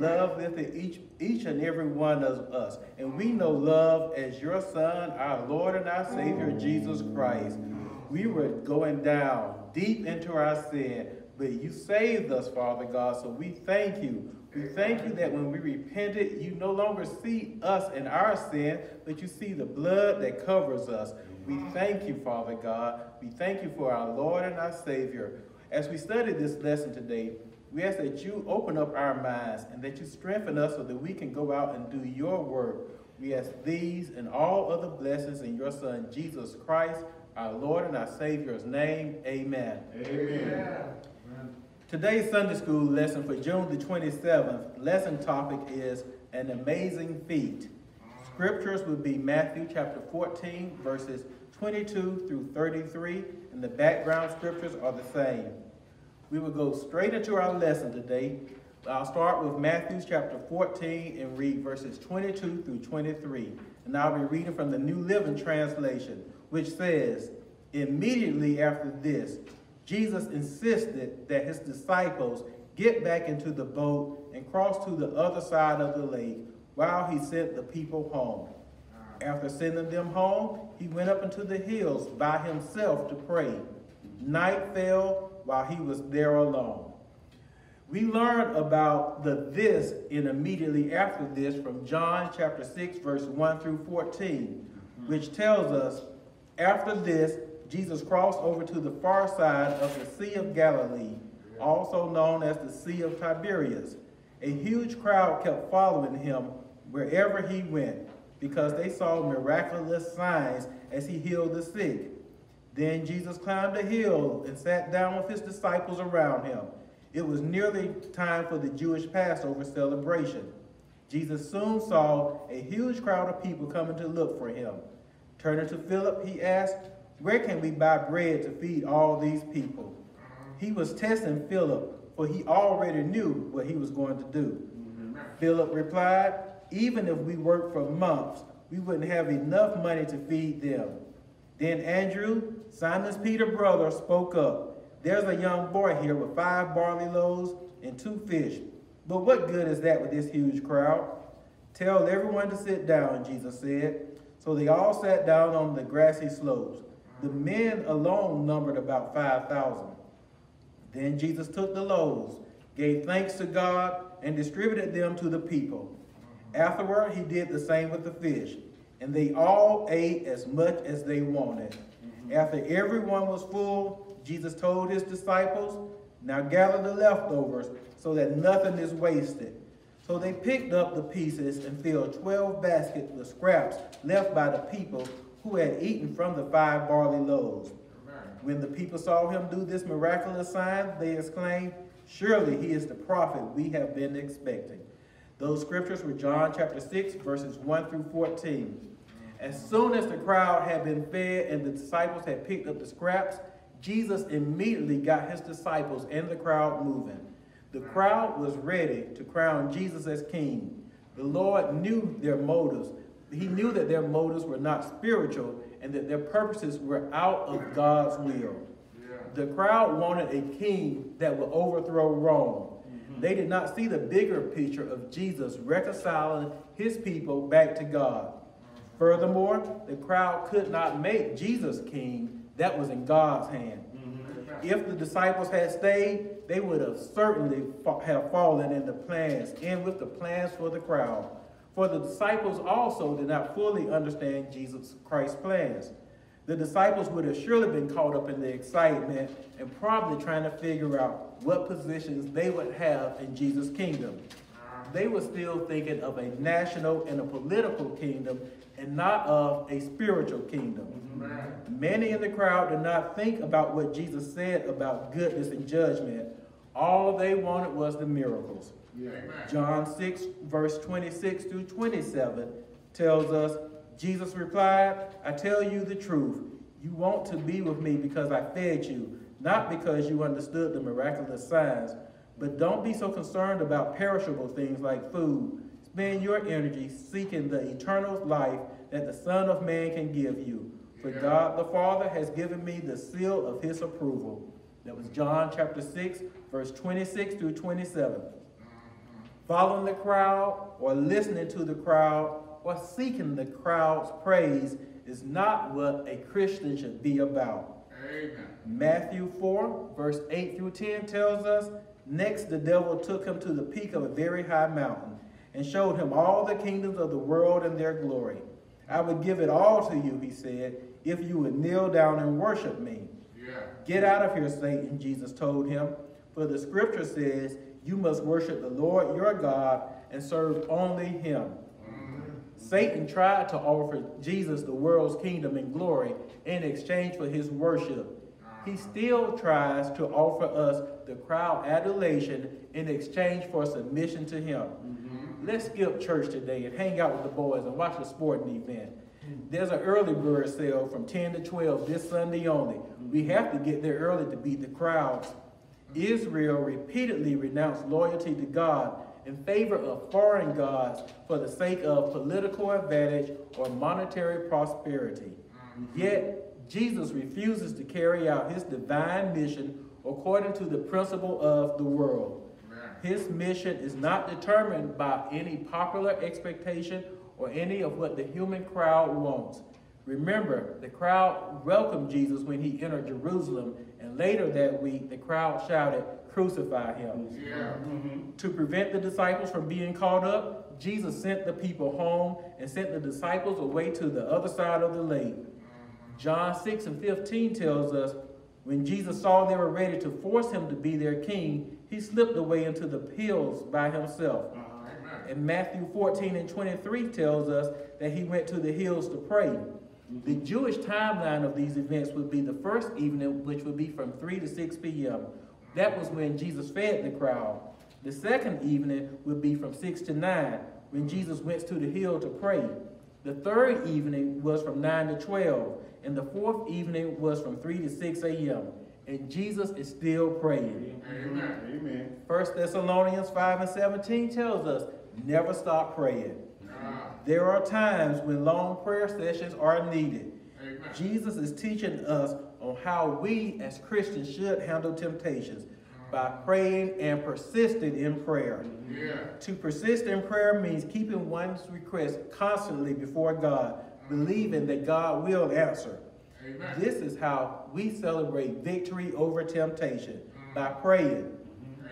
Love lifted each, each and every one of us. And we know love as your Son, our Lord and our Savior, mm. Jesus Christ. We were going down deep into our sin, but you saved us, Father God. So we thank you. We thank you that when we repented, you no longer see us in our sin, but you see the blood that covers us. We thank you, Father God. We thank you for our Lord and our Savior. As we study this lesson today, we ask that you open up our minds and that you strengthen us so that we can go out and do your work. We ask these and all other blessings in your Son, Jesus Christ, our Lord and our Savior's name. Amen. Amen. Today's Sunday school lesson for June the 27th, lesson topic is an amazing feat. Scriptures would be Matthew chapter 14, verses 22 through 33, and the background scriptures are the same. We will go straight into our lesson today. I'll start with Matthew chapter 14 and read verses 22 through 23. And I'll be reading from the New Living Translation, which says, Immediately after this, Jesus insisted that his disciples get back into the boat and cross to the other side of the lake while he sent the people home. After sending them home, he went up into the hills by himself to pray. Night fell while he was there alone. We learn about the this in immediately after this from John chapter 6, verse 1 through 14, which tells us, after this, Jesus crossed over to the far side of the Sea of Galilee, also known as the Sea of Tiberias. A huge crowd kept following him wherever he went, because they saw miraculous signs as he healed the sick. Then Jesus climbed a hill and sat down with his disciples around him. It was nearly time for the Jewish Passover celebration. Jesus soon saw a huge crowd of people coming to look for him. Turning to Philip, he asked, Where can we buy bread to feed all these people? He was testing Philip, for he already knew what he was going to do. Philip replied, Even if we worked for months, we wouldn't have enough money to feed them. Then Andrew, Simon's Peter brother, spoke up. There's a young boy here with five barley loaves and two fish. But what good is that with this huge crowd? Tell everyone to sit down, Jesus said. So they all sat down on the grassy slopes. The men alone numbered about 5,000. Then Jesus took the loaves, gave thanks to God, and distributed them to the people. Afterward, he did the same with the fish, and they all ate as much as they wanted. After everyone was full, Jesus told his disciples, Now gather the leftovers so that nothing is wasted. So they picked up the pieces and filled 12 baskets with scraps left by the people who had eaten from the five barley loaves. When the people saw him do this miraculous sign, they exclaimed, Surely he is the prophet we have been expecting. Those scriptures were John chapter 6, verses 1 through 14. As soon as the crowd had been fed and the disciples had picked up the scraps, Jesus immediately got his disciples and the crowd moving. The crowd was ready to crown Jesus as king. The Lord knew their motives. He knew that their motives were not spiritual and that their purposes were out of God's will. The crowd wanted a king that would overthrow Rome. Mm-hmm. They did not see the bigger picture of Jesus reconciling his people back to God. Furthermore, the crowd could not make Jesus king. That was in God's hand. Mm-hmm. If the disciples had stayed, they would have certainly fa- have fallen in the plans and with the plans for the crowd. For the disciples also did not fully understand Jesus Christ's plans. The disciples would have surely been caught up in the excitement and probably trying to figure out what positions they would have in Jesus' kingdom. Uh-huh. They were still thinking of a national and a political kingdom and not of a spiritual kingdom. Many in the crowd did not think about what Jesus said about goodness and judgment. All they wanted was the miracles. John 6, verse 26 through 27 tells us, Jesus replied, I tell you the truth. You want to be with me because I fed you, not because you understood the miraculous signs. But don't be so concerned about perishable things like food. Spend your energy seeking the eternal life that the Son of Man can give you. For God the Father has given me the seal of his approval. That was John chapter 6, verse 26 through 27. Mm-hmm. Following the crowd or listening to the crowd or seeking the crowd's praise is not what a Christian should be about. Amen. Matthew 4, verse 8 through 10 tells us Next, the devil took him to the peak of a very high mountain and showed him all the kingdoms of the world and their glory. I would give it all to you, he said, if you would kneel down and worship me. Yeah. Get out of here, Satan, Jesus told him. For the scripture says, You must worship the Lord your God and serve only him. Mm-hmm. Satan tried to offer Jesus the world's kingdom and glory in exchange for his worship. He still tries to offer us the crowd adulation in exchange for submission to him. Let's skip church today and hang out with the boys and watch a sporting event. There's an early bird sale from 10 to 12 this Sunday only. We have to get there early to beat the crowds. Israel repeatedly renounced loyalty to God in favor of foreign gods for the sake of political advantage or monetary prosperity. Yet, Jesus refuses to carry out his divine mission according to the principle of the world. His mission is not determined by any popular expectation or any of what the human crowd wants. Remember, the crowd welcomed Jesus when he entered Jerusalem, and later that week, the crowd shouted, Crucify him. Yeah. To prevent the disciples from being caught up, Jesus sent the people home and sent the disciples away to the other side of the lake. John 6 and 15 tells us when Jesus saw they were ready to force him to be their king, he slipped away into the hills by himself. Amen. And Matthew 14 and 23 tells us that he went to the hills to pray. Mm-hmm. The Jewish timeline of these events would be the first evening, which would be from 3 to 6 p.m. That was when Jesus fed the crowd. The second evening would be from 6 to 9, when mm-hmm. Jesus went to the hill to pray. The third evening was from 9 to 12, and the fourth evening was from 3 to 6 a.m. And Jesus is still praying. Amen. Amen. 1 Thessalonians 5 and 17 tells us, never stop praying. Ah, There are times when long prayer sessions are needed. Amen. Jesus is teaching us on how we as Christians should handle temptations by praying and persisting in prayer. Yeah. To persist in prayer means keeping one's request constantly before God, believing that God will answer. Amen. This is how we celebrate victory over temptation mm. by praying.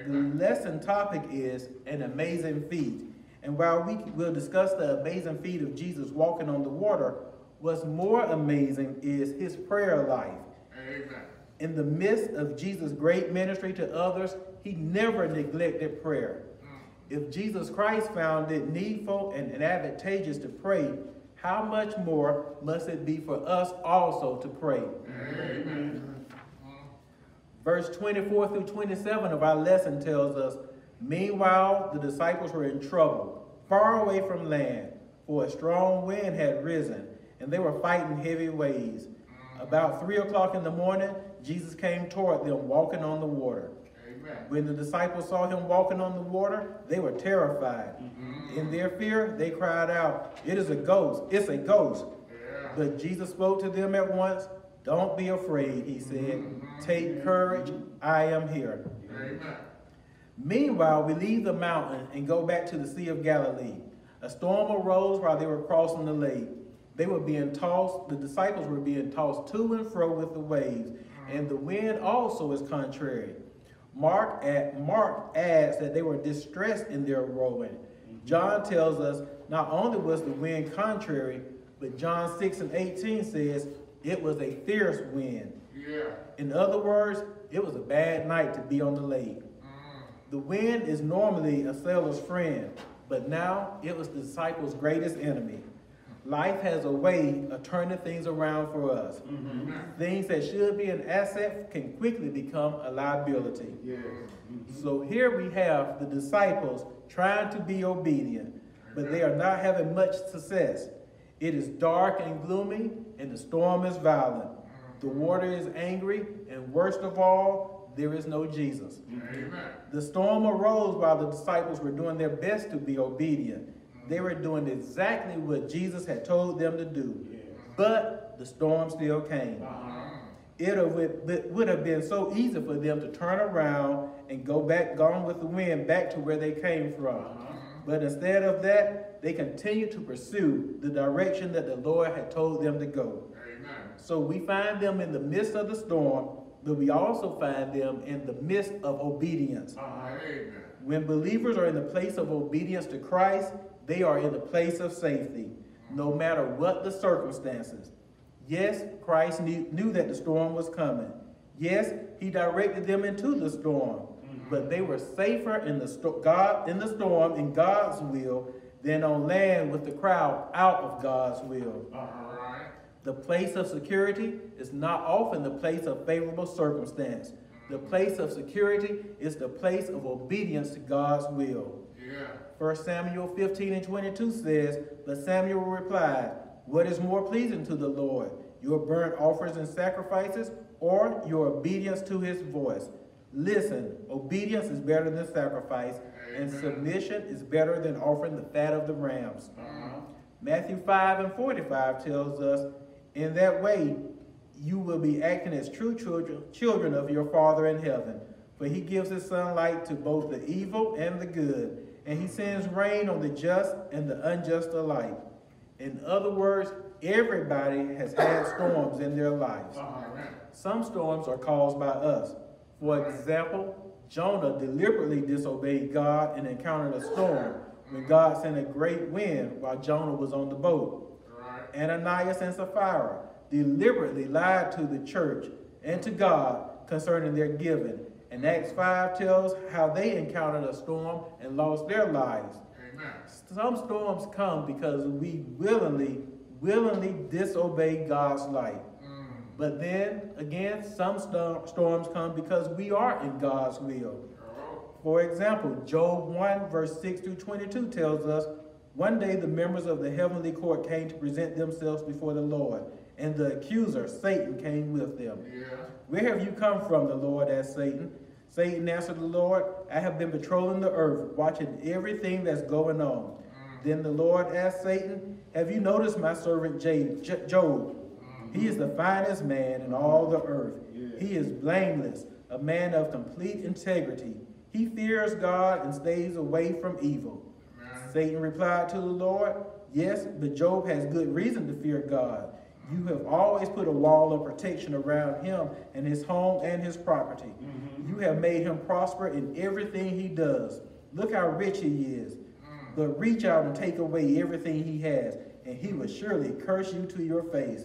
The lesson topic is an amazing feat. And while we will discuss the amazing feat of Jesus walking on the water, what's more amazing is his prayer life. Amen. In the midst of Jesus' great ministry to others, he never neglected prayer. Mm. If Jesus Christ found it needful and advantageous to pray, how much more must it be for us also to pray? Amen. Verse 24 through 27 of our lesson tells us Meanwhile, the disciples were in trouble, far away from land, for a strong wind had risen, and they were fighting heavy waves. Mm. About three o'clock in the morning, Jesus came toward them walking on the water. Amen. When the disciples saw him walking on the water, they were terrified. Mm-hmm. In their fear, they cried out, It is a ghost! It's a ghost! Yeah. But Jesus spoke to them at once. Don't be afraid, he said. Mm-hmm. Take courage, I am here. Amen. Meanwhile, we leave the mountain and go back to the Sea of Galilee. A storm arose while they were crossing the lake. They were being tossed, the disciples were being tossed to and fro with the waves, and the wind also is contrary. Mark, at, Mark adds that they were distressed in their rowing. John tells us not only was the wind contrary, but John 6 and 18 says it was a fierce wind. Yeah. In other words, it was a bad night to be on the lake. Mm. The wind is normally a sailor's friend, but now it was the disciples' greatest enemy. Life has a way of turning things around for us. Mm-hmm. Things that should be an asset can quickly become a liability. Yes. So here we have the disciples trying to be obedient, but they are not having much success. It is dark and gloomy, and the storm is violent. The water is angry, and worst of all, there is no Jesus. Amen. The storm arose while the disciples were doing their best to be obedient. They were doing exactly what Jesus had told them to do. Yes. But the storm still came. Uh-huh. It would, would have been so easy for them to turn around and go back, gone with the wind, back to where they came from. But instead of that, they continued to pursue the direction that the Lord had told them to go. Amen. So we find them in the midst of the storm, but we also find them in the midst of obedience. Uh-huh. Amen. When believers are in the place of obedience to Christ, they are in the place of safety, no matter what the circumstances. Yes, Christ knew, knew that the storm was coming. Yes, he directed them into the storm, but they were safer in the God in the storm in God's will than on land with the crowd out of God's will. Uh-huh. All right. The place of security is not often the place of favorable circumstance. The place of security is the place of obedience to God's will. Yeah. 1 Samuel 15 and 22 says, But Samuel replied, What is more pleasing to the Lord, your burnt offerings and sacrifices, or your obedience to his voice? Listen, obedience is better than sacrifice, and submission is better than offering the fat of the rams. Uh-huh. Matthew 5 and 45 tells us, In that way you will be acting as true children, children of your Father in heaven. For he gives his sunlight to both the evil and the good, and he sends rain on the just and the unjust alike. In other words, everybody has had storms in their lives. Some storms are caused by us. For example, Jonah deliberately disobeyed God and encountered a storm when God sent a great wind while Jonah was on the boat. Ananias and Sapphira deliberately lied to the church and to God concerning their giving. And Acts 5 tells how they encountered a storm and lost their lives. Amen. Some storms come because we willingly, willingly disobey God's light. Mm. But then again, some storm, storms come because we are in God's will. Oh. For example, Job 1, verse 6 through 22 tells us one day the members of the heavenly court came to present themselves before the Lord, and the accuser, Satan, came with them. Yeah. Where have you come from, the Lord asked Satan. Satan answered the Lord, I have been patrolling the earth, watching everything that's going on. Mm. Then the Lord asked Satan, Have you noticed my servant Job? Mm-hmm. He is the finest man in all the earth. Yeah. He is blameless, a man of complete integrity. He fears God and stays away from evil. Amen. Satan replied to the Lord, Yes, but Job has good reason to fear God. You have always put a wall of protection around him and his home and his property. Mm-hmm. You have made him prosper in everything he does. Look how rich he is. Mm. But reach out and take away everything he has, and he will surely curse you to your face.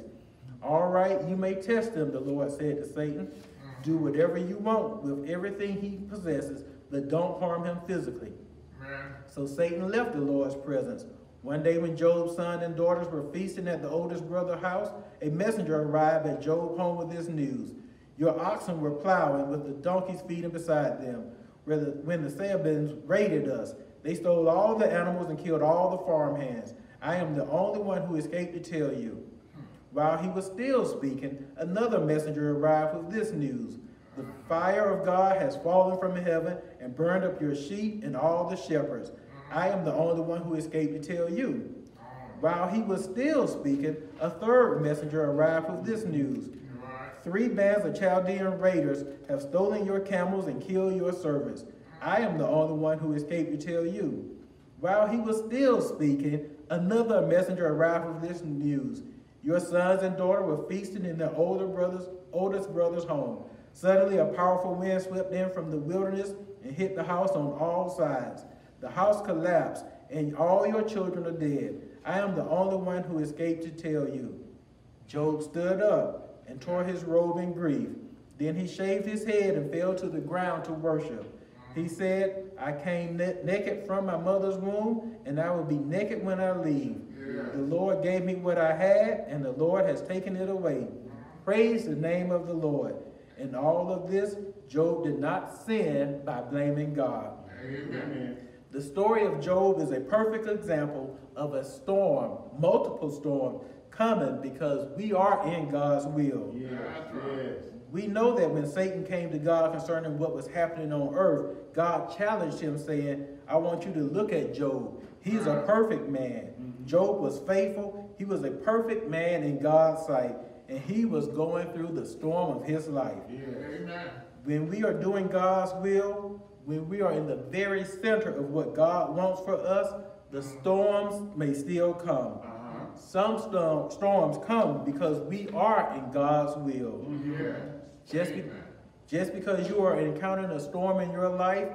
All right, you may test him, the Lord said to Satan. Mm-hmm. Do whatever you want with everything he possesses, but don't harm him physically. So Satan left the Lord's presence. One day when Job's son and daughters were feasting at the oldest brother's house, a messenger arrived at Job's home with this news. Your oxen were plowing with the donkeys feeding beside them. When the Sabeans raided us, they stole all the animals and killed all the farmhands. I am the only one who escaped to tell you. While he was still speaking, another messenger arrived with this news. The fire of God has fallen from heaven and burned up your sheep and all the shepherds. I am the only one who escaped to tell you. While he was still speaking, a third messenger arrived with this news. Three bands of Chaldean raiders have stolen your camels and killed your servants. I am the only one who escaped to tell you. While he was still speaking, another messenger arrived with this news. Your sons and daughter were feasting in their older brother's oldest brother's home. Suddenly a powerful wind swept in from the wilderness and hit the house on all sides. The house collapsed, and all your children are dead. I am the only one who escaped to tell you. Job stood up and tore his robe in grief. Then he shaved his head and fell to the ground to worship. He said, I came na- naked from my mother's womb, and I will be naked when I leave. Yeah. The Lord gave me what I had, and the Lord has taken it away. Praise the name of the Lord. In all of this, Job did not sin by blaming God. Amen. Amen. The story of Job is a perfect example of a storm, multiple storms, coming because we are in God's will. Yes, yes. We know that when Satan came to God concerning what was happening on earth, God challenged him, saying, I want you to look at Job. He's a perfect man. Mm-hmm. Job was faithful. He was a perfect man in God's sight. And he was going through the storm of his life. Amen. When we are doing God's will, when we are in the very center of what God wants for us, the storms may still come. Uh-huh. Some storm, storms come because we are in God's will. Yes. Just, be, just because you are encountering a storm in your life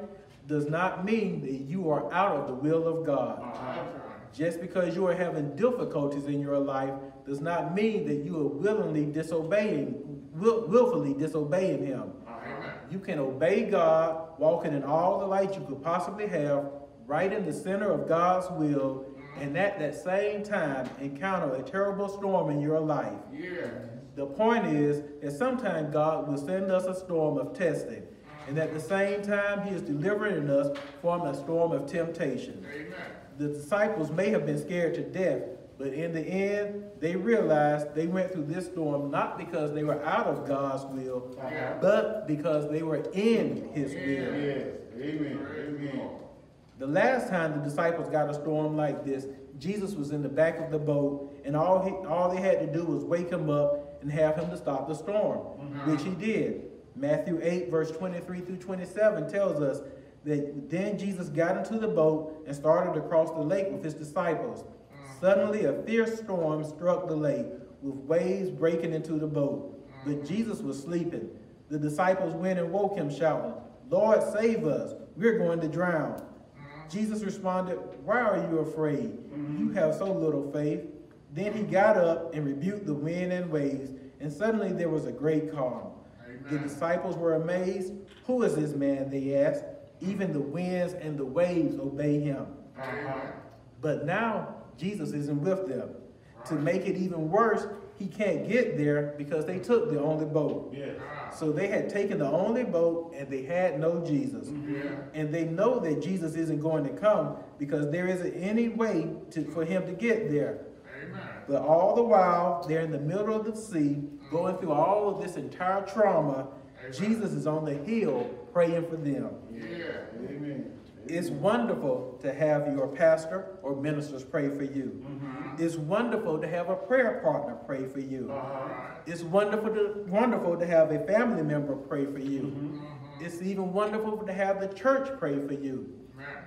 does not mean that you are out of the will of God. Uh-huh. Just because you are having difficulties in your life does not mean that you are willingly disobeying, will, willfully disobeying Him. Amen. You can obey God, walking in all the light you could possibly have, right in the center of God's will, and at that same time encounter a terrible storm in your life. Yes. The point is that sometimes God will send us a storm of testing, and at the same time, He is delivering us from a storm of temptation. Amen. The disciples may have been scared to death, but in the end, they realized they went through this storm not because they were out of God's will, Yeah. but because they were in His will. Yes, amen, the amen. The last time the disciples got a storm like this, Jesus was in the back of the boat, and all he all they had to do was wake him up and have him to stop the storm, mm-hmm. which he did. Matthew 8, verse 23 through 27 tells us that then Jesus got into the boat and started across the lake with his disciples. Suddenly a fierce storm struck the lake, with waves breaking into the boat. But mm. Jesus was sleeping. The disciples went and woke him, shouting, Lord, save us. We're going to drown. Mm. Jesus responded, Why are you afraid? You mm. have so little faith. Then he got up and rebuked the wind and waves, and suddenly there was a great calm. The disciples were amazed. Who is this man? They asked. Even the winds and the waves obey him. Amen. But now Jesus isn't with them. To make it even worse, he can't get there because they took the only boat. Yes. Ah. So they had taken the only boat and they had no Jesus. Yeah. And they know that Jesus isn't going to come because there isn't any way to, for him to get there. Amen. But all the while, they're in the middle of the sea, going through all of this entire trauma. Jesus is on the hill praying for them. Yeah. It's wonderful to have your pastor or ministers pray for you. It's wonderful to have a prayer partner pray for you. Uh-huh. It's wonderful to wonderful to have a family member pray for you. It's even wonderful to have the church pray for you.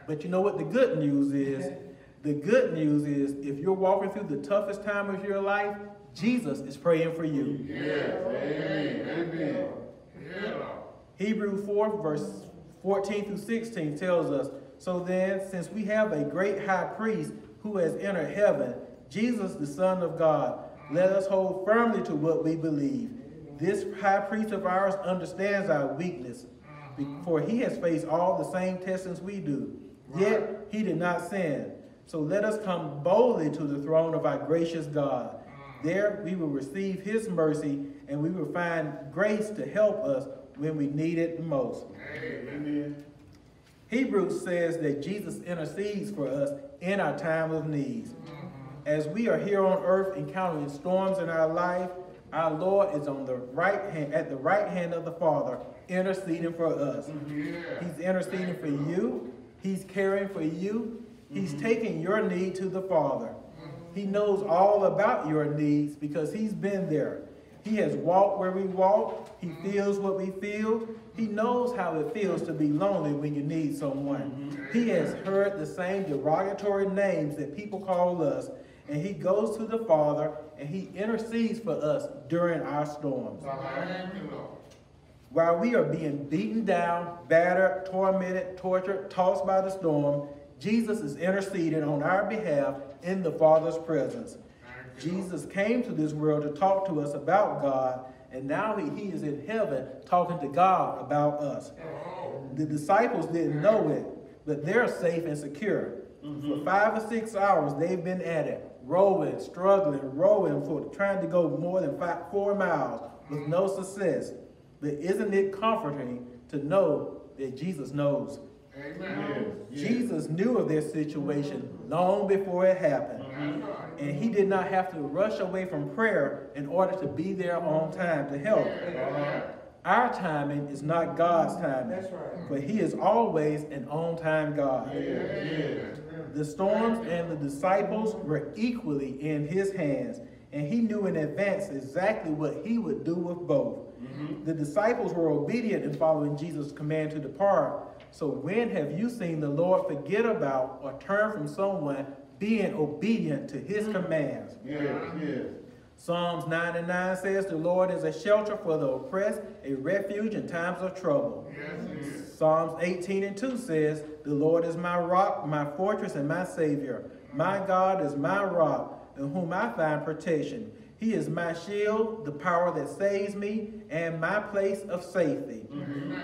But you know what the good news is? The good news is if you're walking through the toughest time of your life, Jesus is praying for you. Yes, amen, amen. Hebrew 4, verse 14 through 16 tells us So then, since we have a great high priest who has entered heaven, Jesus, the Son of God, let us hold firmly to what we believe. This high priest of ours understands our weakness, for he has faced all the same testings we do. Yet he did not sin. So let us come boldly to the throne of our gracious God. There we will receive his mercy and we will find grace to help us when we need it the most. Amen. Hebrews says that Jesus intercedes for us in our time of needs. Mm-hmm. As we are here on earth encountering storms in our life, our Lord is on the right hand, at the right hand of the Father, interceding for us. Mm-hmm. Yeah. He's interceding for you. He's caring for you. He's mm-hmm. taking your need to the Father. He knows all about your needs because he's been there. He has walked where we walk. He feels what we feel. He knows how it feels to be lonely when you need someone. He has heard the same derogatory names that people call us, and he goes to the Father and he intercedes for us during our storms. While we are being beaten down, battered, tormented, tortured, tossed by the storm, Jesus is interceding on our behalf in the Father's presence. Thank you, Lord. Jesus came to this world to talk to us about God, and now he, he is in heaven talking to God about us. The disciples didn't know it, but they're safe and secure. Mm-hmm. For five or six hours, they've been at it, rowing, struggling, rowing for trying to go more than five, four miles with no mm-hmm. success. But isn't it comforting to know that Jesus knows? Amen. Yes. Jesus knew of their situation long before it happened. And he did not have to rush away from prayer in order to be there on time to help. Our timing is not God's timing. For he is always an on-time God. The storms and the disciples were equally in his hands, and he knew in advance exactly what he would do with both. Mm-hmm. The disciples were obedient in following Jesus' command to depart. So when have you seen the Lord forget about or turn from someone being obedient to his mm. commands? Yes, yes. Psalms 9 and 9 says, The Lord is a shelter for the oppressed, a refuge in times of trouble. Yes, it is. Psalms 18 and 2 says, The Lord is my rock, my fortress, and my savior. My God is my rock, in whom I find protection. He is my shield, the power that saves me, and my place of safety. Amen.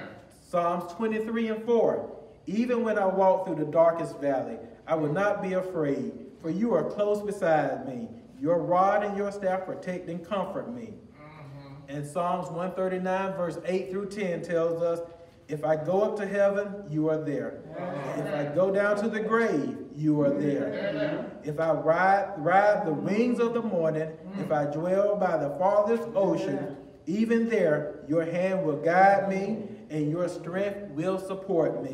Psalms 23 and 4. Even when I walk through the darkest valley, I will not be afraid, for you are close beside me. Your rod and your staff protect and comfort me. Mm-hmm. And Psalms 139, verse 8 through 10 tells us, If I go up to heaven, you are there. Mm-hmm. If I go down to the grave, you are there. Mm-hmm. If I ride, ride the wings of the morning, mm. if I dwell by the farthest ocean, even there your hand will guide me, and your strength will support me.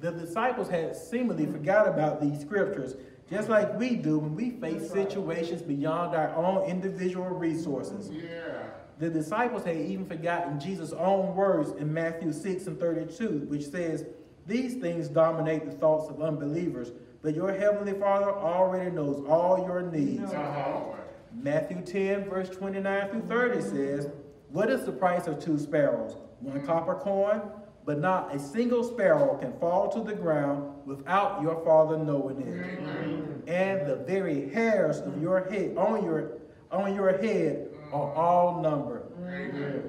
The disciples had seemingly forgot about these scriptures, just like we do when we face situations beyond our own individual resources. Yeah. The disciples had even forgotten Jesus' own words in Matthew 6 and 32, which says, These things dominate the thoughts of unbelievers, but your heavenly Father already knows all your needs. Uh-huh. Matthew 10, verse 29 through 30 says, What is the price of two sparrows? One copper coin? But not a single sparrow can fall to the ground without your Father knowing it. And the very hairs of your head on your on your head are all numbered. Yes.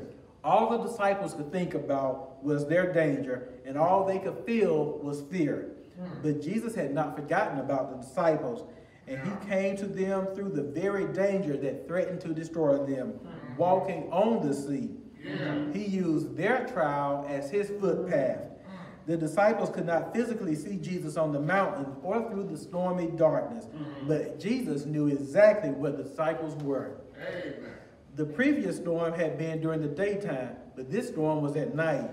All the disciples could think about was their danger, and all they could feel was fear. Hmm. But Jesus had not forgotten about the disciples, and he came to them through the very danger that threatened to destroy them, hmm. walking on the sea. He used their trial as his footpath. The disciples could not physically see Jesus on the mountain or through the stormy darkness, but Jesus knew exactly what the disciples were. Amen. The previous storm had been during the daytime, but this storm was at night.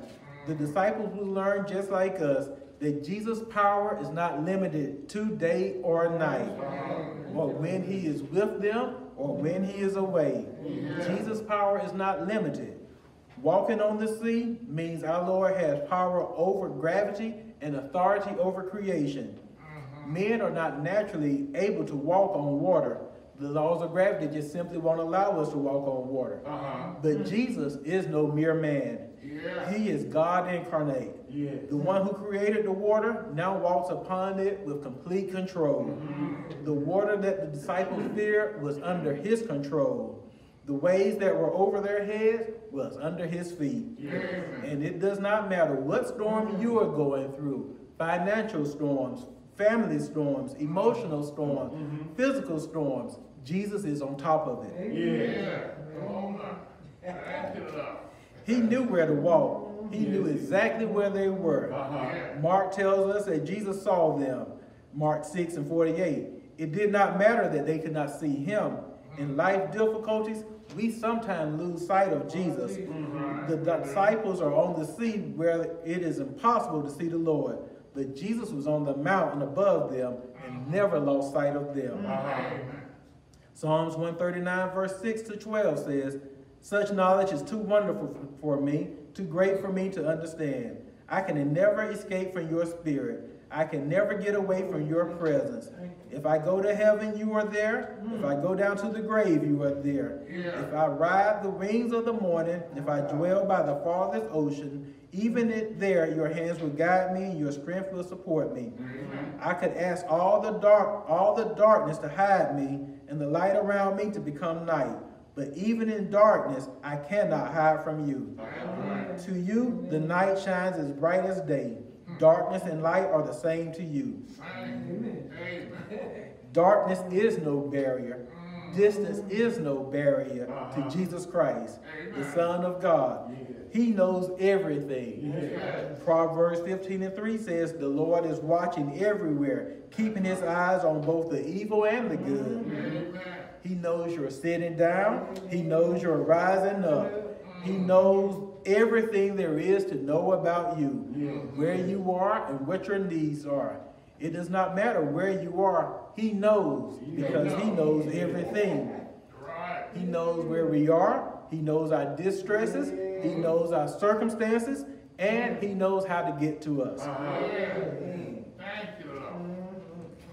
The disciples will learn, just like us, that Jesus' power is not limited to day or night, or when he is with them, or when he is away. Jesus' power is not limited. Walking on the sea means our Lord has power over gravity and authority over creation. Men are not naturally able to walk on water. The laws of gravity just simply won't allow us to walk on water. Uh-huh. But Jesus is no mere man. Yeah. He is God incarnate. Yes. The one who created the water now walks upon it with complete control. The water that the disciples feared was under his control. The waves that were over their heads was under his feet. Amen. And it does not matter what storm you are going through financial storms, family storms, emotional storms, physical storms. Jesus is on top of it. Yeah. Come on now. Back it up. He knew where to walk, he knew exactly where they were. Uh-huh. Mark tells us that Jesus saw them. Mark 6 and 48. It did not matter that they could not see him. In life difficulties, we sometimes lose sight of Jesus. The disciples are on the sea where it is impossible to see the Lord. But Jesus was on the mountain above them and never lost sight of them. Psalms 139, verse 6 to 12 says, Such knowledge is too wonderful for me, too great for me to understand. I can never escape from your spirit. I can never get away from your presence. If I go to heaven, you are there. If I go down to the grave, you are there. Yeah. If I ride the wings of the morning, if I dwell by the farthest ocean, even there your hands will guide me, your strength will support me. I could ask all the dark, all the darkness to hide me, and the light around me to become night. But even in darkness, I cannot hide from you. To you, the night shines as bright as day. Darkness and light are the same to you. Amen. Amen. Darkness is no barrier. Distance is no barrier to uh-huh. Jesus Christ, the Son of God. He knows everything. Proverbs 15 and 3 says, The Lord is watching everywhere, keeping his eyes on both the evil and the good. Amen. He knows you're sitting down, he knows you're rising up. He knows everything there is to know about you, where you are and what your needs are. It does not matter where you are, He knows because He knows everything. He knows where we are, He knows our distresses, He knows our circumstances, and He knows how to get to us. Uh-huh. Thank you, Lord.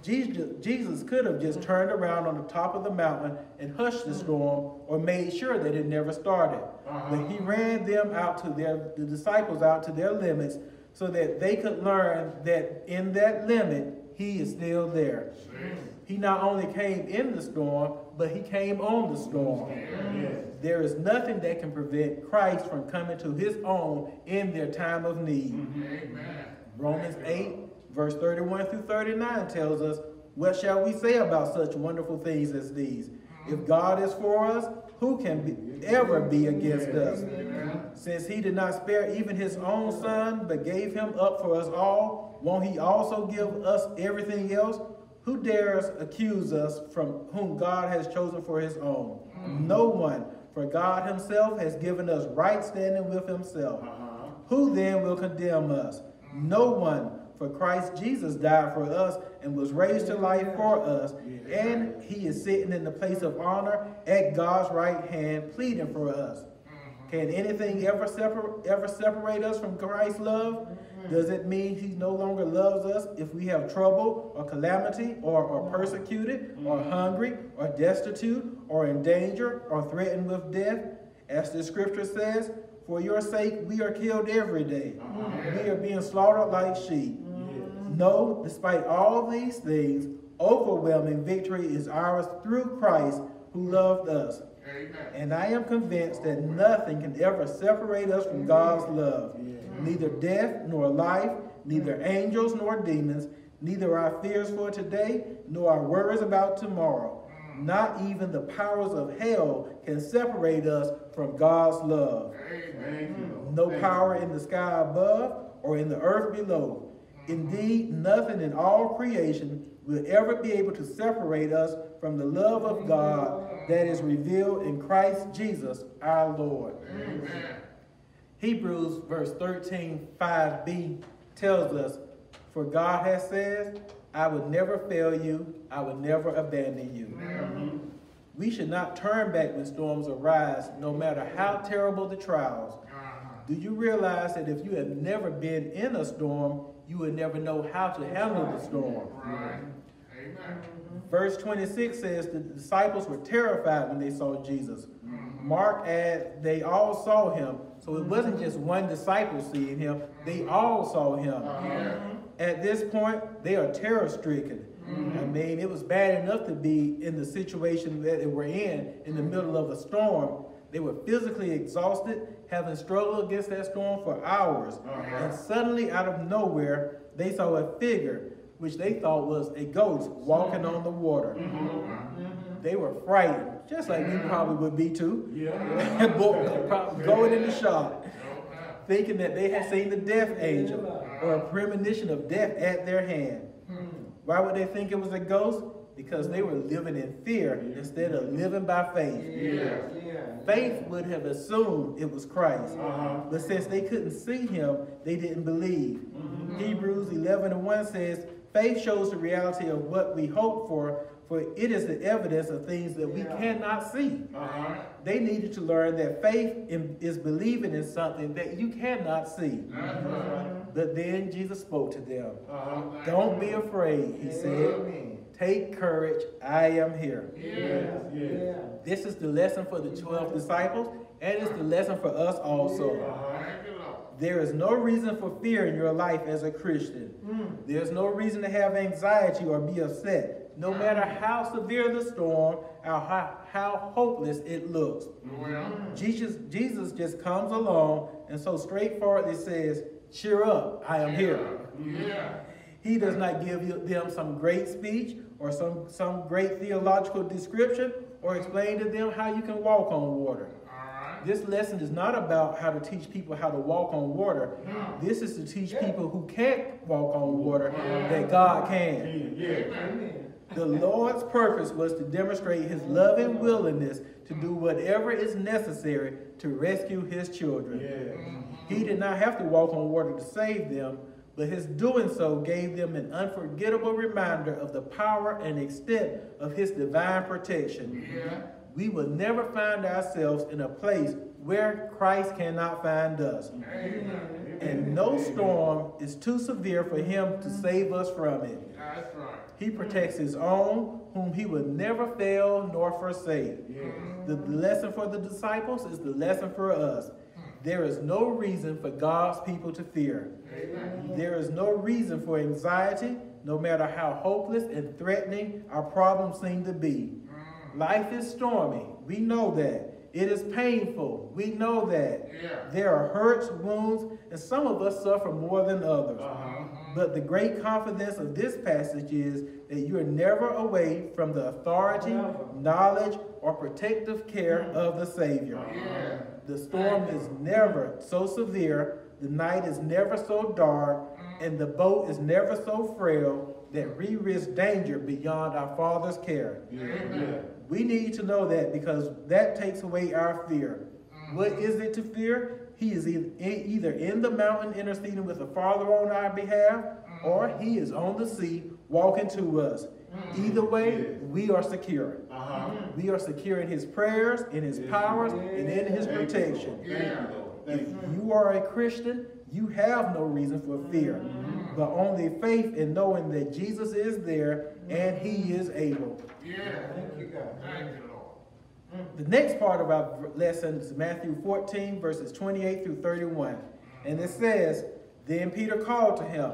Jesus, could have just turned around on the top of the mountain and hushed the mm. storm or made sure that it never started. Uh-huh. But he ran them out to their the disciples out to their limits so that they could learn that in that limit he is still there. He not only came in the storm, but he came on the storm. Yes. There is nothing that can prevent Christ from coming to his own in their time of need. Mm-hmm. Amen. Romans 8, verse 31 through 39 tells us, What shall we say about such wonderful things as these? If God is for us, who can be, ever be against us? Since he did not spare even his own son, but gave him up for us all, won't he also give us everything else? Who dares accuse us from whom God has chosen for his own? No one, for God himself has given us right standing with himself. Uh-huh. Who then will condemn us? No one, for Christ Jesus died for us and was raised to life for us, and he is sitting in the place of honor at God's right hand, pleading for us. Mm-hmm. Can anything ever separate ever separate us from Christ's love? Mm-hmm. Does it mean he no longer loves us if we have trouble or calamity or are mm-hmm. persecuted or hungry or destitute or in danger or threatened with death? As the scripture says, for your sake we are killed every day. We are being slaughtered like sheep. No, despite all these things, overwhelming victory is ours through Christ who loved us. Amen. And I am convinced that nothing can ever separate us from God's love. Neither death nor life, neither angels nor demons, neither our fears for today nor our worries about tomorrow. Not even the powers of hell can separate us from God's love. No power in the sky above or in the earth below. Indeed, nothing in all creation will ever be able to separate us from the love of God that is revealed in Christ Jesus our Lord. Amen. Hebrews verse 13, 5b tells us, For God has said, I will never fail you, I will never abandon you. We should not turn back when storms arise, no matter how terrible the trials. Do you realize that if you have never been in a storm, you would never know how to handle the storm? Right. Amen. Verse 26 says the disciples were terrified when they saw Jesus. Mark adds, they all saw him. So it wasn't just one disciple seeing him, they all saw him. Yeah. At this point, they are terror stricken. Mm-hmm. I mean, it was bad enough to be in the situation that they were in, in the middle of a storm. They were physically exhausted, having struggled against that storm for hours. Uh-huh. And suddenly, out of nowhere, they saw a figure, which they thought was a ghost, walking mm-hmm. on the water. Mm-hmm. Mm-hmm. They were frightened, just like we probably would be too. Yeah. Probably Going into shock Amen. thinking that they had seen the death angel uh-huh. or a premonition of death at their hand. Hmm. Why would they think it was a ghost? Because they were living in fear instead of living by faith. Yeah. Faith would have assumed it was Christ. Uh-huh. But since they couldn't see him, they didn't believe. Hebrews 11 and 1 says, Faith shows the reality of what we hope for, for it is the evidence of things that we cannot see. Uh-huh. They needed to learn that faith in- is believing in something that you cannot see. That's right. But then Jesus spoke to them. Uh-huh. Don't be afraid, he said. Take courage, I am here. Yeah. Yes. This is the lesson for the 12 disciples, and it's the lesson for us also. There is no reason for fear in your life as a Christian. There's no reason to have anxiety or be upset, no matter how severe the storm or how, how hopeless it looks. Jesus, Jesus just comes along and so straightforwardly says, Cheer up, I am here. yeah. He does not give you- them some great speech or some, some great theological description or explain to them how you can walk on water. All right. This lesson is not about how to teach people how to walk on water. This is to teach people who can't walk on water that God can. Yeah. Amen. The Lord's purpose was to demonstrate his loving willingness to do whatever is necessary to rescue his children. Yeah. He did not have to walk on water to save them, but his doing so gave them an unforgettable reminder of the power and extent of his divine protection. Yeah. We will never find ourselves in a place where Christ cannot find us. Amen. And no storm is too severe for him to save us from it. That's right. He protects his own, whom he will never fail nor forsake. Yeah. The lesson for the disciples is the lesson for us. There is no reason for God's people to fear. Amen. There is no reason for anxiety, no matter how hopeless and threatening our problems seem to be. Life is stormy. We know that. It is painful. We know that. Yeah. There are hurts, wounds, and some of us suffer more than others. Uh-huh. But the great confidence of this passage is that you are never away from the authority, knowledge, or protective care of the Savior. Yeah. The storm is never so severe, the night is never so dark, and the boat is never so frail that we risk danger beyond our Father's care. We need to know that because that takes away our fear. What is it to fear? He is either either in the mountain interceding with the Father on our behalf, or he is on the sea walking to us. Mm. Either way, we are secure. Uh-huh. We are secure in his prayers, in his powers, and in his Thank protection. Lord. Thank you, If you. you are a Christian, you have no reason for fear, mm-hmm. but only faith in knowing that Jesus is there and he mm-hmm. is able. Yeah. Thank you, God. Thank you, Lord. The next part of our lesson is Matthew 14, verses 28 through 31. And it says, Then Peter called to him,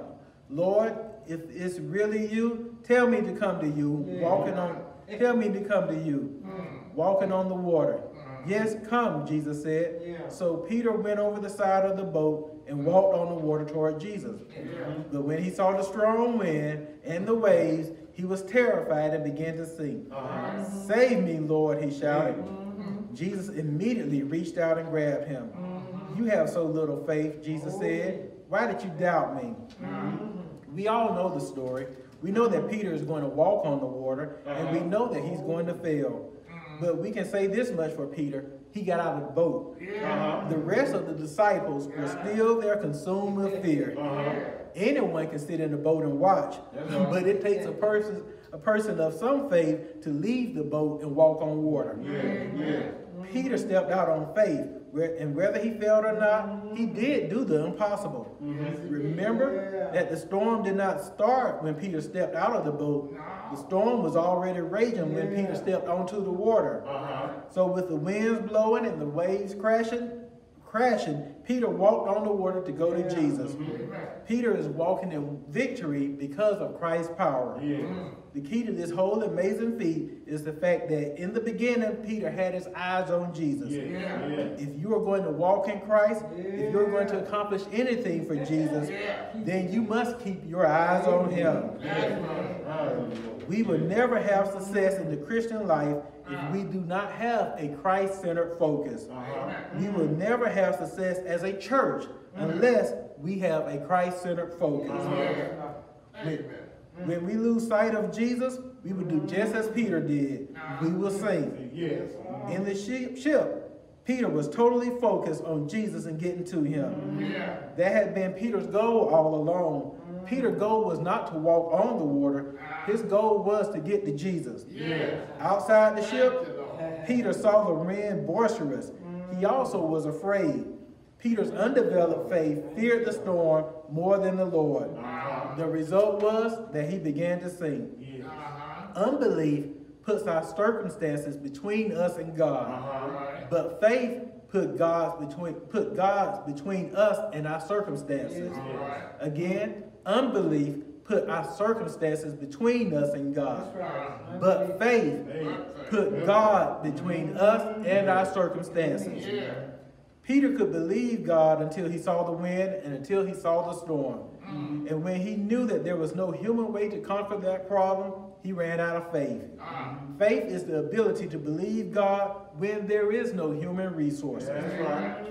Lord, if it's really you, tell me to come to you, Yeah. walking on, tell me to come to you, mm. walking on the water. Mm. Yes, come, Jesus said. Yeah. So Peter went over the side of the boat and mm. walked on the water toward Jesus. Yeah. But when he saw the strong wind and the waves, he was terrified and began to sink. Uh-huh. Mm-hmm. Save me, Lord, he shouted. Mm-hmm. Jesus immediately reached out and grabbed him. Mm-hmm. You have so little faith, Jesus oh, said. Why did you doubt me? We all know the story. We know that Peter is going to walk on the water, and we know that he's going to fail. But we can say this much for Peter he got out of the boat. Yeah. The rest of the disciples were still there consumed with fear. Uh-huh. Anyone can sit in the boat and watch, That's right. but it takes a person a person of some faith to leave the boat and walk on water. Yeah. Yeah. Peter stepped out on faith, where- and whether he failed or not, he did do the impossible. Remember that the storm did not start when Peter stepped out of the boat. The storm was already raging when Peter stepped onto the water. Uh-huh. So with the winds blowing and the waves crashing, crashing, Peter walked on the water to go to Jesus. Peter is walking in victory because of Christ's power. Yeah. The key to this whole amazing feat is the fact that in the beginning, Peter had his eyes on Jesus. Yeah. Yeah. If you are going to walk in Christ, if you're going to accomplish anything for Jesus, then you must keep your eyes on him. Hallelujah. We will never have success in the Christian life if we uh-huh. do not have a Christ centered focus. Uh-huh. We will never have success as a church mm-hmm. unless we have a Christ centered focus. When, uh-huh. Mm-hmm. when we lose sight of Jesus, we will do just as Peter did. We will sink. Yes. In the ship, ship, Peter was totally focused on Jesus and getting to him. Yeah. That had been Peter's goal all along. Peter's goal was not to walk on the water. His goal was to get to Jesus. Yeah. Outside the ship, Peter saw the wind boisterous. He also was afraid. Peter's undeveloped faith feared the storm more than the Lord. The result was that he began to sink. Yes. Uh-huh. Unbelief puts our circumstances between us and God. Uh-huh. But faith put God's between put God's between us and our circumstances. Right. Again, unbelief put our circumstances between us and God. But faith put God between us and our circumstances. Yeah. Peter could believe God until he saw the wind and until he saw the storm. And when he knew that there was no human way to conquer that problem, he ran out of faith. Uh, Faith is the ability to believe God when there is no human resources. That's right.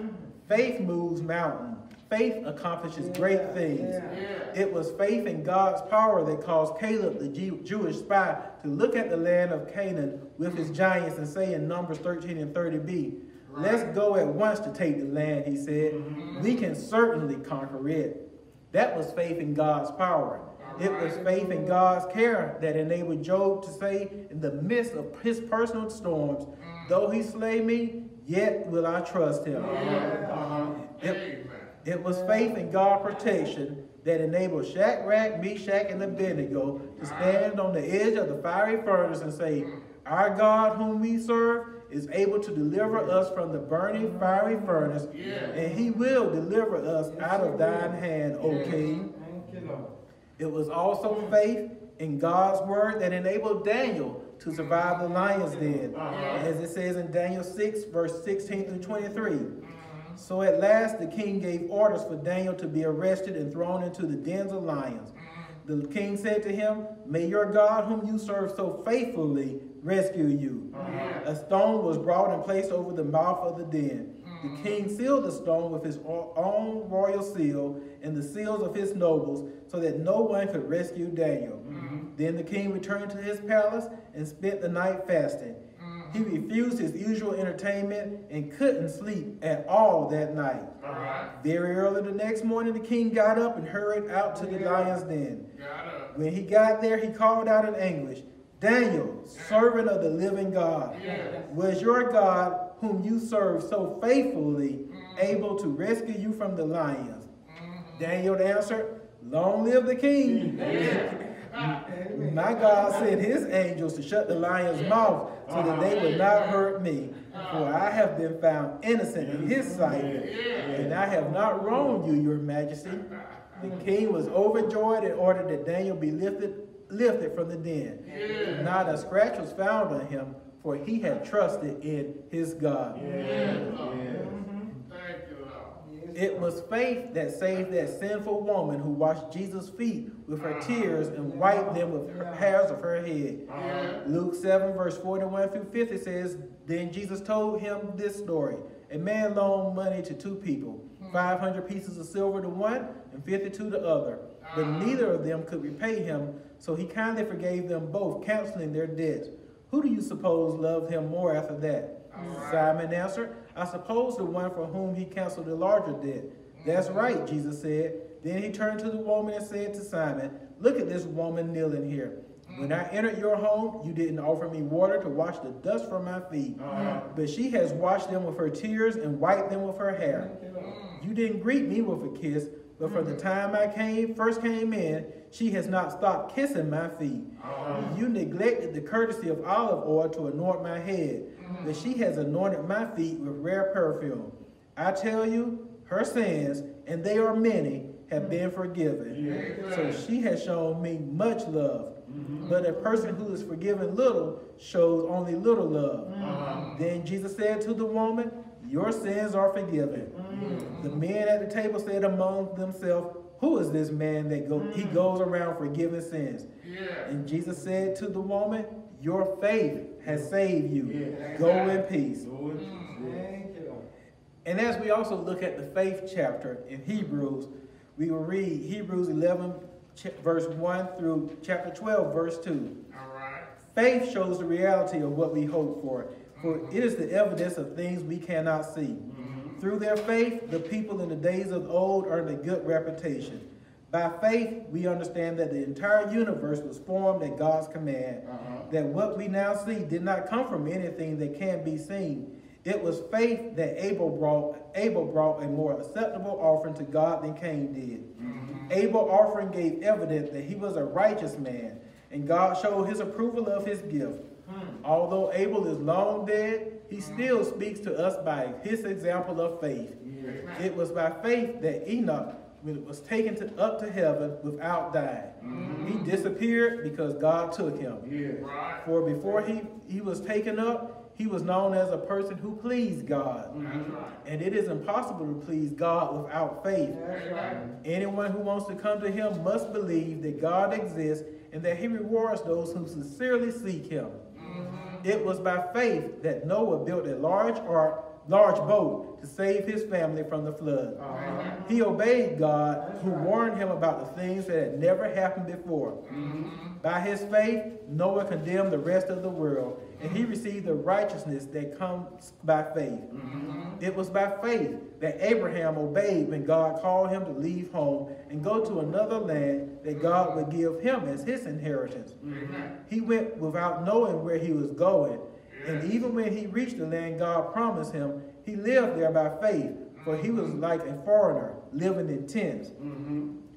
Faith moves mountains. Faith accomplishes great things. Yeah. It was faith in God's power that caused Caleb, the Jew- Jewish spy, to look at the land of Canaan with his giants and say in Numbers 13 and 30b, Let's go at once to take the land, he said. We can certainly conquer it. That was faith in God's power. It was faith in God's care that enabled Job to say, in the midst of his personal storms, mm. though he slay me, yet will I trust him. Uh-huh. It, it was faith in God's protection that enabled Shadrach, Meshach, and Abednego to uh-huh. stand on the edge of the fiery furnace and say, mm. Our God, whom we serve, is able to deliver us from the burning fiery furnace, Yeah. and he will deliver us out of thine hand, O king. Thank you, Lord. It was also faith in God's word that enabled Daniel to survive the lion's den, uh-huh. as it says in Daniel 6, verse 16 through 23. Uh-huh. So at last the king gave orders for Daniel to be arrested and thrown into the dens of lions. Uh-huh. The king said to him, May your God, whom you serve so faithfully, rescue you. Uh-huh. A stone was brought and placed over the mouth of the den. The mm. king sealed the stone with his own royal seal and the seals of his nobles, so that no one could rescue Daniel. Mm-hmm. Then the king returned to his palace and spent the night fasting. Mm-hmm. He refused his usual entertainment and couldn't sleep at all that night. Right. Very early the next morning, the king got up and hurried out to the lion's den. Got up. When he got there, he called out in English, Daniel, servant of the living God, Yeah. was your God, whom you serve so faithfully, mm-hmm. able to rescue you from the lions? Mm-hmm. Daniel answered, Long live the king. My God sent his angels to shut the lion's mouth so that they would not hurt me. For I have been found innocent in his sight, and I have not wronged you, your majesty. The king was overjoyed and ordered that Daniel be lifted, lifted from the den. Not a scratch was found on him, for he had trusted in his God. Thank you, Lord. It was faith that saved that sinful woman who washed Jesus' feet with her tears and wiped them with her hairs of her head. Luke 7, verse 41 through 50 says, Then Jesus told him this story. A man loaned money to two people, hmm. 500 pieces of silver to one and 50 to the other. But ah. neither of them could repay him, so he kindly forgave them both, canceling their debts. Who do you suppose loved him more after that? Simon answered, I suppose the one for whom he canceled the larger debt. That's mm. right, Jesus said. Then he turned to the woman and said to Simon, Look at this woman kneeling here. When I mm. entered your home, you didn't offer me water to wash the dust from my feet. Uh-huh. But she has washed them with her tears and wiped them with her hair. Mm. You didn't greet me with a kiss, but from the mm-hmm. time I came, first came in, she has not stopped kissing my feet. Uh-huh. You neglected the courtesy of olive oil to anoint my head, mm-hmm. but she has anointed my feet with rare perfume. I tell you, her sins, and they are many, have been forgiven. So she has shown me much love. Mm-hmm. But a person who is forgiven little shows only little love. Mm-hmm. Then Jesus said to the woman, Your sins are forgiven. The men at the table said among themselves, Who is this man that go, he mm. goes around forgiving sins? Yeah. And Jesus said to the woman, Your faith has saved you. Yeah. Go in peace. Mm, thank you, Lord. And as we also look at the faith chapter in Hebrews, we will read Hebrews 11, verse 1 through chapter 12, verse 2. All right. Faith shows the reality of what we hope for, for it mm-hmm. is the evidence of things we cannot see. Mm-hmm. Through their faith, the people in the days of old earned a good reputation. By faith, we understand that the entire universe was formed at God's command, uh-huh. that what we now see did not come from anything that can be seen. It was faith that Abel brought, Abel brought a more acceptable offering to God than Cain did. Mm-hmm. Abel's offering gave evidence that he was a righteous man, and God showed his approval of his gift. Hmm. Although Abel is long dead, he still speaks to us by his example of faith. It was by faith that Enoch was taken to, up to heaven without dying. Mm-hmm. He disappeared because God took him. Right. For before he, he was taken up, he was known as a person who pleased God. Mm-hmm. That's right. And it is impossible to please God without faith. Right. Anyone who wants to come to him must believe that God exists and that he rewards those who sincerely seek him. It was by faith that Noah built a large ark large boat to save his family from the flood. He obeyed God, who warned him about the things that had never happened before. Mm-hmm. By his faith, Noah condemned the rest of the world, and he received the righteousness that comes by faith. Mm-hmm. It was by faith that Abraham obeyed when God called him to leave home and go to another land that God would give him as his inheritance. Mm-hmm. He went without knowing where he was going, and even when he reached the land God promised him, he lived there by faith, for he was mm-hmm. like a foreigner living in tents.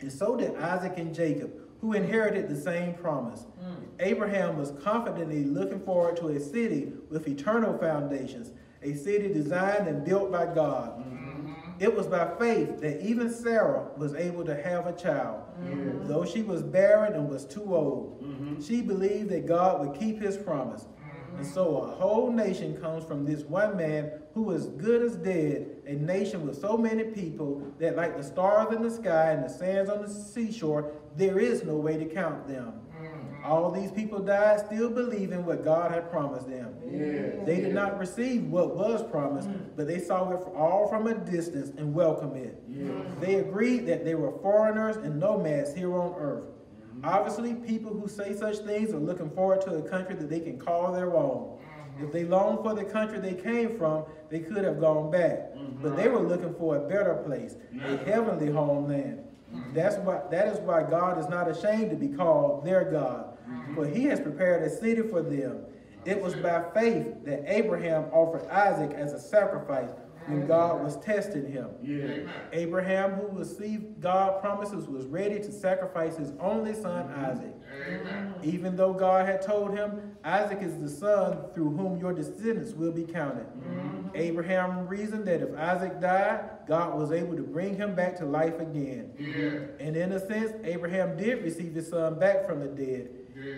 And so did Isaac and Jacob, who inherited the same promise. Mm. Abraham was confidently looking forward to a city with eternal foundations, a city designed and built by God. Mm-hmm. It was by faith that even Sarah was able to have a child. Mm-hmm. Though she was barren and was too old, mm-hmm. she believed that God would keep his promise. And so a whole nation comes from this one man who is good as dead, a nation with so many people that, like the stars in the sky and the sands on the seashore, there is no way to count them. Mm. All these people died still believing what God had promised them. They did not receive what was promised, mm. but they saw it all from a distance and welcomed it. They agreed that they were foreigners and nomads here on earth. Obviously, people who say such things are looking forward to a country that they can call their own. If they longed for the country they came from, they could have gone back. But they were looking for a better place, a heavenly homeland. That's why that is why God is not ashamed to be called their God, for he has prepared a city for them. It was by faith that Abraham offered Isaac as a sacrifice when God was testing him. Yes. Abraham, who received God's promises, was ready to sacrifice his only son mm-hmm. Isaac. Even though God had told him, Isaac is the son through whom your descendants will be counted. Mm-hmm. Abraham reasoned that if Isaac died, God was able to bring him back to life again. And in a sense, Abraham did receive his son back from the dead.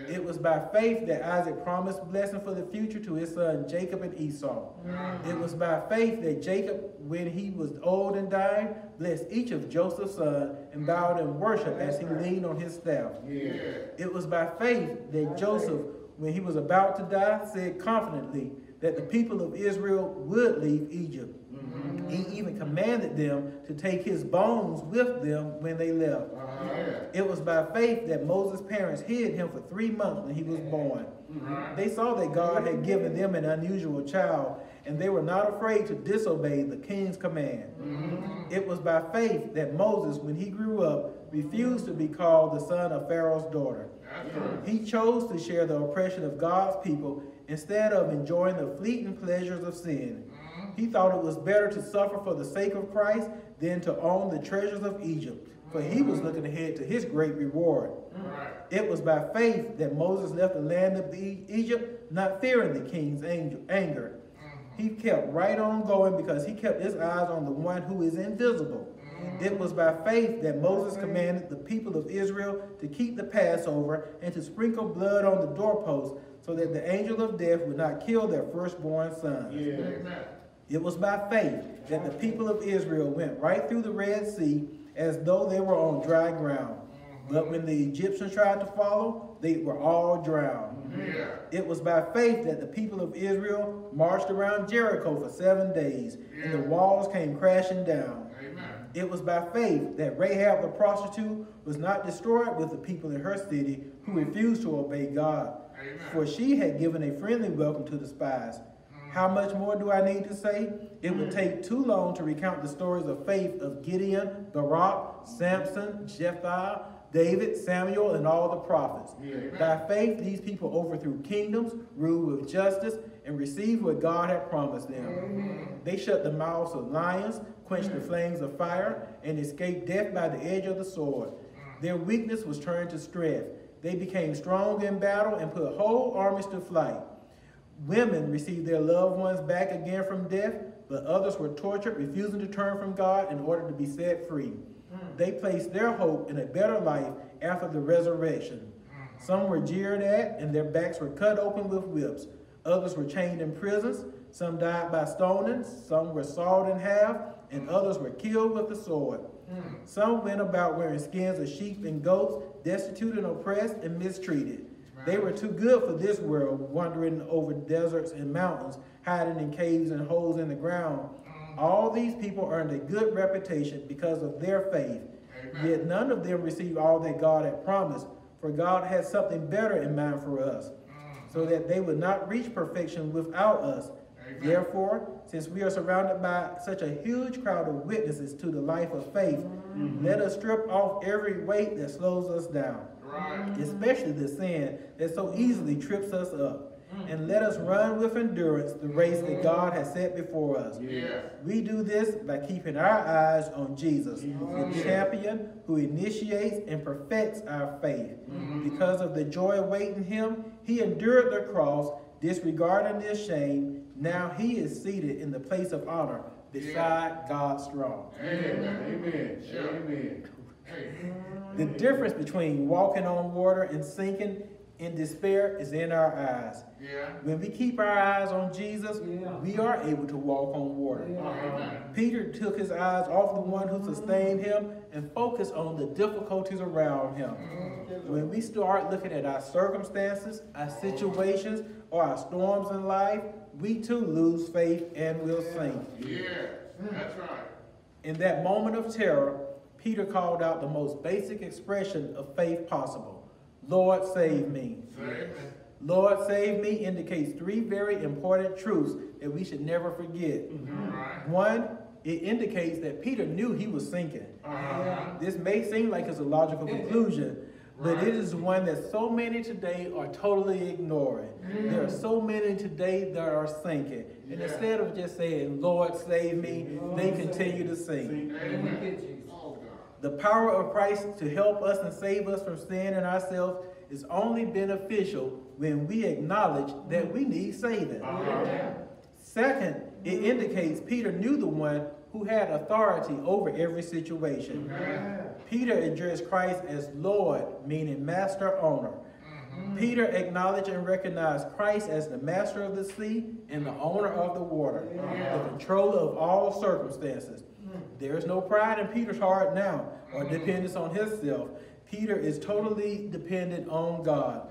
It was by faith that Isaac promised blessing for the future to his son Jacob and Esau. Mm. It was by faith that Jacob, when he was old and dying, blessed each of Joseph's sons and mm. bowed in worship as he leaned on his staff. It was by faith that Joseph, when he was about to die, said confidently that the people of Israel would leave Egypt. He even commanded them to take his bones with them when they left. Ah, it was by faith that Moses' parents hid him for three months when he was born. They saw that God had given them an unusual child, and they were not afraid to disobey the king's command. Mm-hmm. It was by faith that Moses, when he grew up, refused to be called the son of Pharaoh's daughter. He chose to share the oppression of God's people instead of enjoying the fleeting pleasures of sin. He thought it was better to suffer for the sake of Christ than to own the treasures of Egypt, for he was looking ahead to his great reward. It was by faith that Moses left the land of Egypt, not fearing the king's anger. Mm-hmm. He kept right on going because he kept his eyes on the one who is invisible. Mm-hmm. It was by faith that Moses commanded the people of Israel to keep the Passover and to sprinkle blood on the doorposts so that the angel of death would not kill their firstborn sons. It was by faith that the people of Israel went right through the Red Sea as though they were on dry ground. But when the Egyptians tried to follow, they were all drowned. It was by faith that the people of Israel marched around Jericho for seven days, and the walls came crashing down. It was by faith that Rahab the prostitute was not destroyed with the people in her city who refused to obey God, for she had given a friendly welcome to the spies. How much more do I need to say? It would take too long to recount the stories of faith of Gideon, Barak, Samson, Jephthah, David, Samuel, and all the prophets. By faith, these people overthrew kingdoms, ruled with justice, and received what God had promised them. They shut the mouths of lions, quenched the flames of fire, and escaped death by the edge of the sword. Their weakness was turned to strength. They became strong in battle and put whole armies to flight. Women received their loved ones back again from death, but others were tortured, refusing to turn from God in order to be set free. Hmm. They placed their hope in a better life after the resurrection. Hmm. Some were jeered at, and their backs were cut open with whips. Others were chained in prisons. Some died by stoning. Some were sawed in half, and hmm. others were killed with the sword. Some went about wearing skins of sheep and goats, destitute and oppressed and mistreated. They were too good for this world, wandering over deserts and mountains, hiding in caves and holes in the ground. Mm-hmm. All these people earned a good reputation because of their faith. Amen. Yet none of them received all that God had promised, for God had something better in mind for us, mm-hmm. so that they would not reach perfection without us. Amen. Therefore, since we are surrounded by such a huge crowd of witnesses to the life of faith, mm-hmm. let us strip off every weight that slows us down Right. especially the sin that so easily trips us up. Mm. And let us run with endurance the race that mm-hmm. God has set before us. Yes. We do this by keeping our eyes on Jesus, mm-hmm. the champion who initiates and perfects our faith. Mm-hmm. Because of the joy awaiting him, he endured the cross, disregarding the shame. Now he is seated in the place of honor beside God's throne. Amen. Amen. Sure. Amen. Hey. The difference between walking on water and sinking in despair is in our eyes. Yeah. When we keep our eyes on Jesus, Yeah. we are able to walk on water. Yeah. Amen. Peter took his eyes off the one who sustained him and focused on the difficulties around him. Mm-hmm. When we start looking at our circumstances, our situations, or our storms in life, we too lose faith and will sink. Yes. That's right. In that moment of terror, Peter called out the most basic expression of faith possible Lord, save me. Save me. Lord, save me indicates three very important truths that we should never forget. All right. One, it indicates that Peter knew he was sinking. Uh-huh. This may seem like it's a logical conclusion, but it is one that so many today are totally ignoring. There are so many today that are sinking. And Yeah. instead of just saying, Lord, save me, they continue to sink. Sing. Amen. The power of Christ to help us and save us from sin and ourselves is only beneficial when we acknowledge that we need saving. Uh-huh. Second, it indicates Peter knew the one who had authority over every situation. Peter addressed Christ as Lord, meaning master owner. Peter acknowledged and recognized Christ as the master of the sea and the owner of the water, the controller of all circumstances. There is no pride in Peter's heart now or mm-hmm. dependence on himself. Peter is totally dependent on God.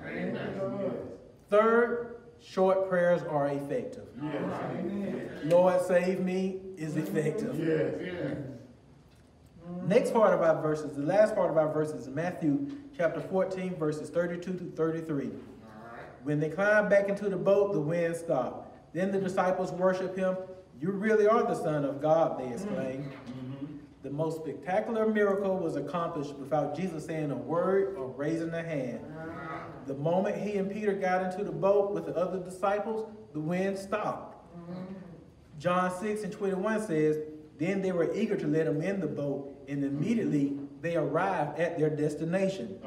Third, short prayers are effective. Yes. Lord, save me is effective. Yes. Next part of our verses, the last part of our verses is Matthew chapter 14, verses 32 to 33. When they climbed back into the boat, the wind stopped. Then the disciples worshiped him. You really are the Son of God, they exclaimed. Mm-hmm. The most spectacular miracle was accomplished without Jesus saying a word or raising a hand. The moment he and Peter got into the boat with the other disciples, the wind stopped. Mm-hmm. John 6 and 21 says, Then they were eager to let him in the boat, and immediately they arrived at their destination.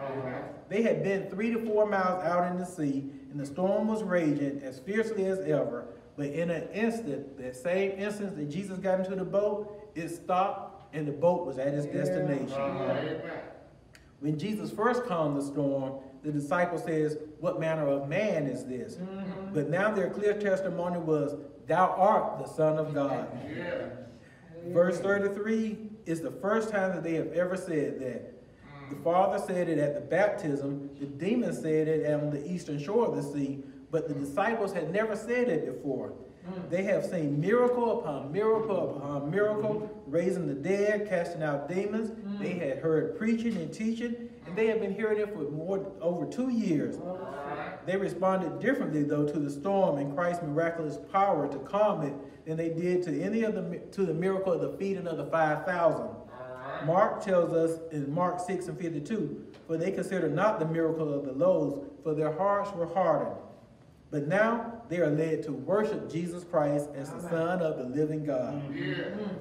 They had been three to four miles out in the sea, and the storm was raging as fiercely as ever. But in an instant, that same instant that Jesus got into the boat, it stopped, and the boat was at its destination. Amen. When Jesus first calmed the storm, the disciple says, What manner of man is this? Mm-hmm. But now their clear testimony was, Thou art the Son of God. Yeah. Verse 33 is the first time that they have ever said that. The mm. Father said it at the baptism, the demon said it on the eastern shore of the sea, but the disciples had never said it before. Mm. They have seen miracle upon miracle upon miracle, raising the dead, casting out demons. Mm. They had heard preaching and teaching, and they have been hearing it for more over two years. They responded differently, though, to the storm and Christ's miraculous power to calm it than they did to any of the to the miracle of the feeding of the five thousand. Mark tells us in Mark 6 and 52, for they considered not the miracle of the loaves, for their hearts were hardened. But now they are led to worship Jesus Christ as the Son of the living God. Mm-hmm. Yeah. Mm-hmm.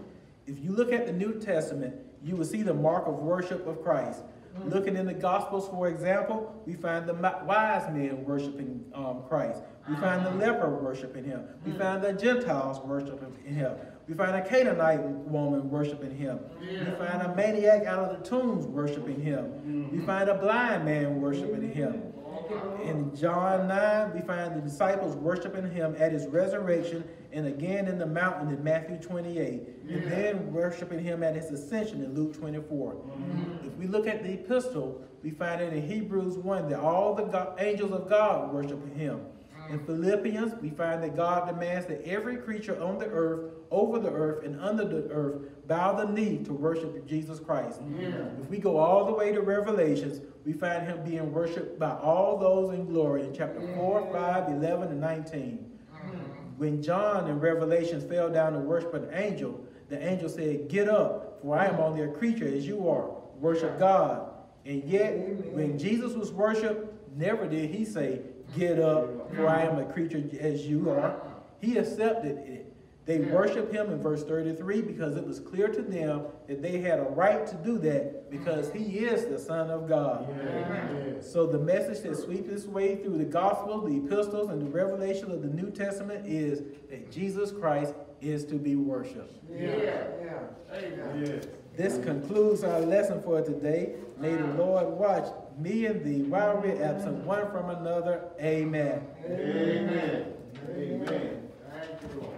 If you look at the New Testament, you will see the mark of worship of Christ. Mm-hmm. Looking in the Gospels, for example, we find the wise men worshiping um, Christ. We find the ah. leper worshiping him. We mm. find the Gentiles worshiping him. We find a Canaanite woman worshiping him. We find a maniac out of the tombs worshiping him. We find a blind man worshiping him. Thank you, Lord. In John 9, we find the disciples worshiping him at his resurrection and again in the mountain in Matthew 28, and then worshiping him at his ascension in Luke 24. Mm-hmm. If we look at the epistle, we find it in Hebrews 1 that all the go- angels of God worship him. In Philippians, we find that God demands that every creature on the earth, over the earth, and under the earth bow the knee to worship Jesus Christ. If we go all the way to Revelations, we find him being worshiped by all those in glory in chapter 4, 5, 11, and 19. When John in Revelations fell down to worship an angel, the angel said, Get up, for I am only a creature as you are. Worship God. And yet, when Jesus was worshiped, never did he say, Get up, for I am a creature as you are. He accepted it. They worshiped him in verse 33 because it was clear to them that they had a right to do that because he is the Son of God. Yes. So the message that sweeps its way through the Gospels, the epistles, and the revelation of the New Testament is that Jesus Christ is to be worshipped. Yeah, yeah. Amen. Yes. This concludes our lesson for today. May the Lord watch me and thee while we're absent one from another. Amen. Amen. Amen. Thank you, Lord.